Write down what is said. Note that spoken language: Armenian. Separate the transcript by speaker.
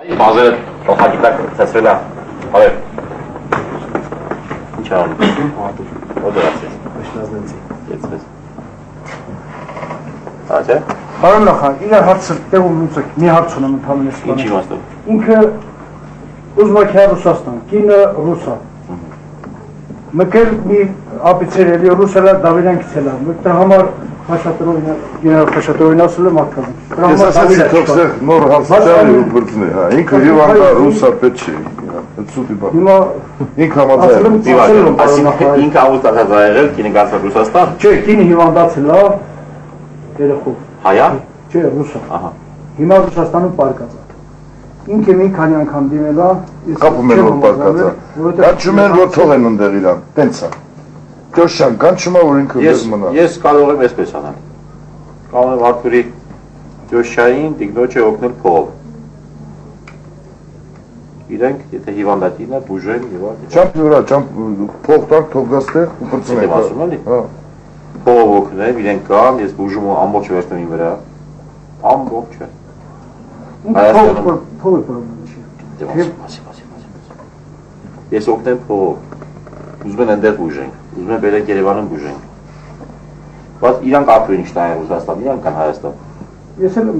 Speaker 1: Մազերը գլխակի տակ ցածրել է։ Արև։ Ինչ անում։ Ո՞ր դրացես։
Speaker 2: Աշնազնեցի։
Speaker 1: Եცես։ Ահա,
Speaker 2: Պարոն նախարար, իր հարցը տեղում լուծեք, մի հարց ունեմ ընդհանրապես։
Speaker 1: ինչ իմաստով։
Speaker 2: Ինքը Ուզբեկիա Ռուսաստան, կինը ռուսա։ Մեկել մի ապիցերելի ռուսելա Դավիդյան քցելա։ Մեկտե համար Խաշատրովին, գեներալ Խաշատրովին ասել եմ ակալում։
Speaker 3: Ես ասել եմ թողսեղ նոր հաստատան ու բրծնի, հա, ինքը եւ անդա ռուսա պետք չէ, հա, ծուտի բա։
Speaker 2: Հիմա
Speaker 3: ինք համաձայն
Speaker 2: եմ։
Speaker 1: Այսինքն ինքը ավուստացած ա հա եղել, կինը գազա Ռուսաստան։
Speaker 2: Չէ, կինը հիվանդացել ա երեխով։
Speaker 1: Հայա։
Speaker 2: Չէ, ռուսա։
Speaker 1: Ահա։
Speaker 2: Հիմա Ռուսաստանում պարկած ա ինքը մի քանի անգամ դիմելա, ես
Speaker 3: կապում
Speaker 2: եմ
Speaker 3: որ պարկածա։ Դա ճումեն որ թողեն ընդեղ իրան, տենց է։ Ճոշան, կանչում է որ ինքը
Speaker 1: Ես
Speaker 3: վեր մնա։
Speaker 1: ես կարող եմ այսպես անել։ Կարող եմ Արթուրի Ջոշային դիգնոջը օգնել փող։ Իրենք, եթե հիվանդատին է, բուժեն եւ այլն։
Speaker 3: Ճամփ վրա, ճամփ փող տակ, թող գաստեղ ու բրծնեք։
Speaker 1: Եմ ասում էլի։
Speaker 3: Հա։
Speaker 1: Փող օգնեմ, իրենք կան, ես բուժում ու ամբողջ վերցնում իմ վրա։ Ամբողջը։
Speaker 2: ինքը
Speaker 1: Հայաստանում-
Speaker 2: փող փողը պարոն չի։
Speaker 1: Դե Ես օգնեմ փող։ Ուզում են այնտեղ բուժենք, ուզում են բերեք Երևանում բուժենք։ Բայց իրանք ապրեն ինչ տան Ռուսաստան, իրանք կան Հայաստան։
Speaker 2: Ես էլ